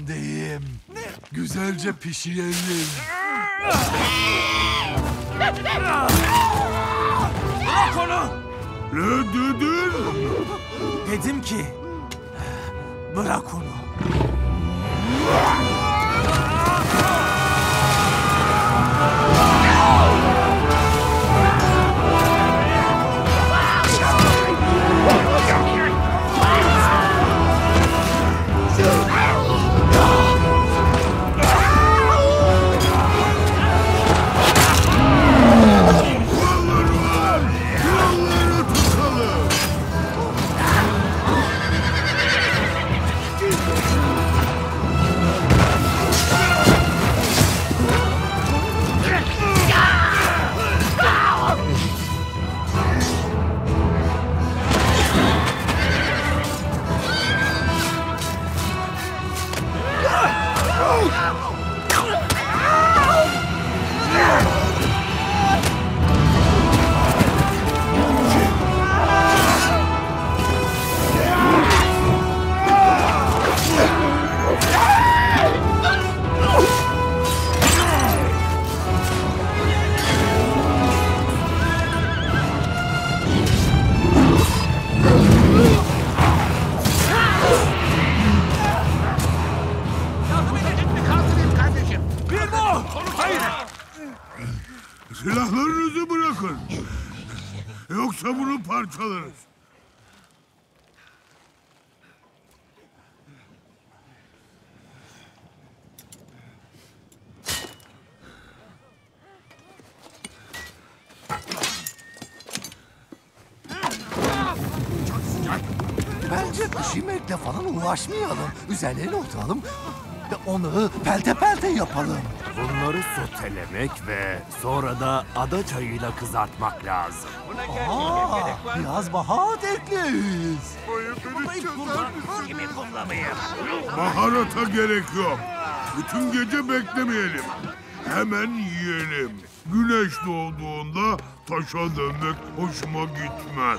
deyim. Güzelce pişirelim. Bırak onu! Ne dedin? Dedim ki... Bırak onu. Silahlarınızı bırakın. Yoksa bunu parçalarız. Bence kış yemekle falan uğraşmayalım. Üzerlerine oturalım onu pelte pelte yapalım. Bunları sotelemek ve sonra da ada çayıyla kızartmak lazım. Aa, biraz baharat ekleriz. Baharata gerek yok. Bütün gece beklemeyelim. Hemen yiyelim. Güneş doğduğunda taşa dönmek hoşuma gitmez.